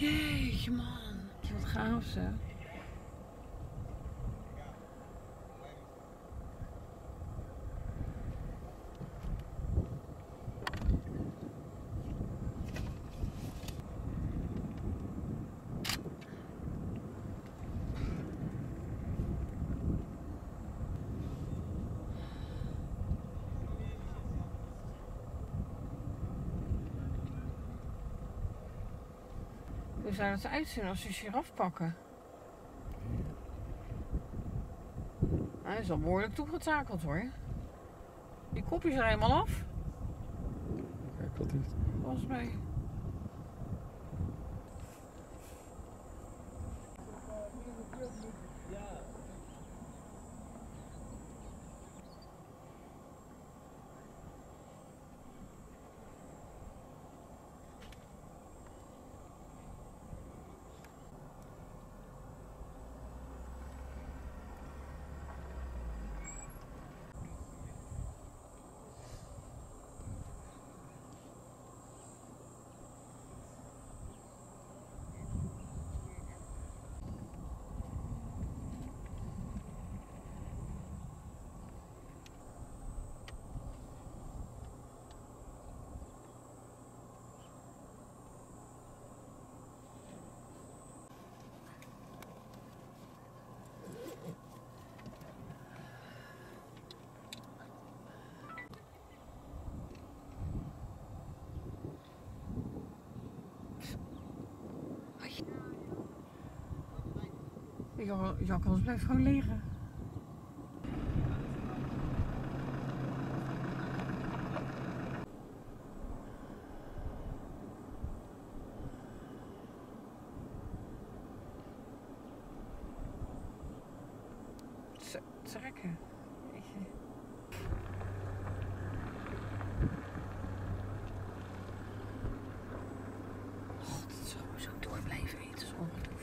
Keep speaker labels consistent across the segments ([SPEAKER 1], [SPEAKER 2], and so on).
[SPEAKER 1] Jeetje man, wat gaaf ze. Hoe zou het uitzien als ze giraf pakken? Hij is al behoorlijk toegetakeld hoor. Die kop is er helemaal af,
[SPEAKER 2] Kijk wat is.
[SPEAKER 1] volgens mij. Jakkels blijft gewoon liggen. Trekken. Weet je. God, het zou maar zo door blijven eten. Dat is ongelooflijk.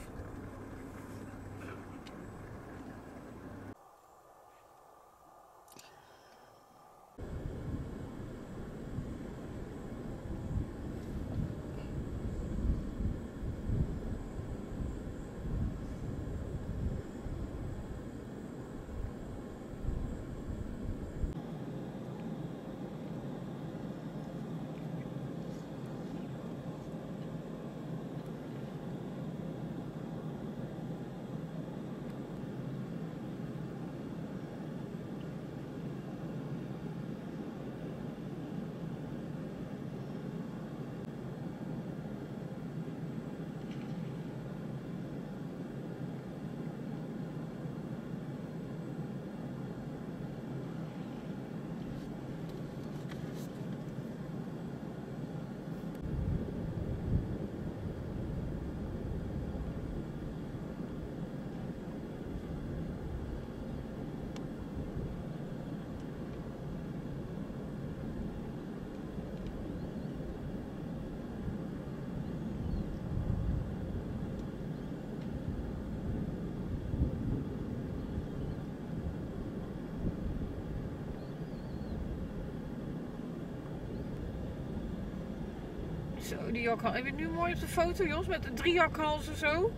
[SPEAKER 1] Zo, die jakhal. Heb je het nu mooi op de foto, Jos? Met de drie jakhalzen zo?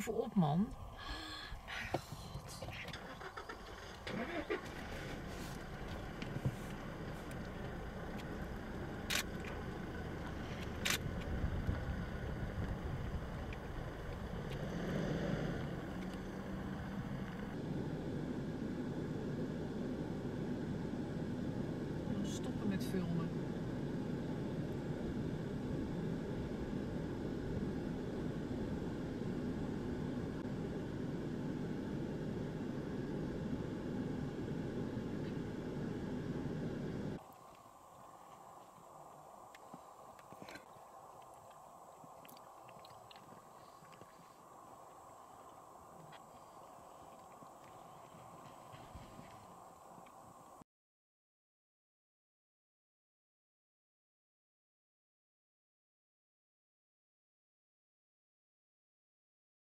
[SPEAKER 1] Even op, man. Stoppen met filmen.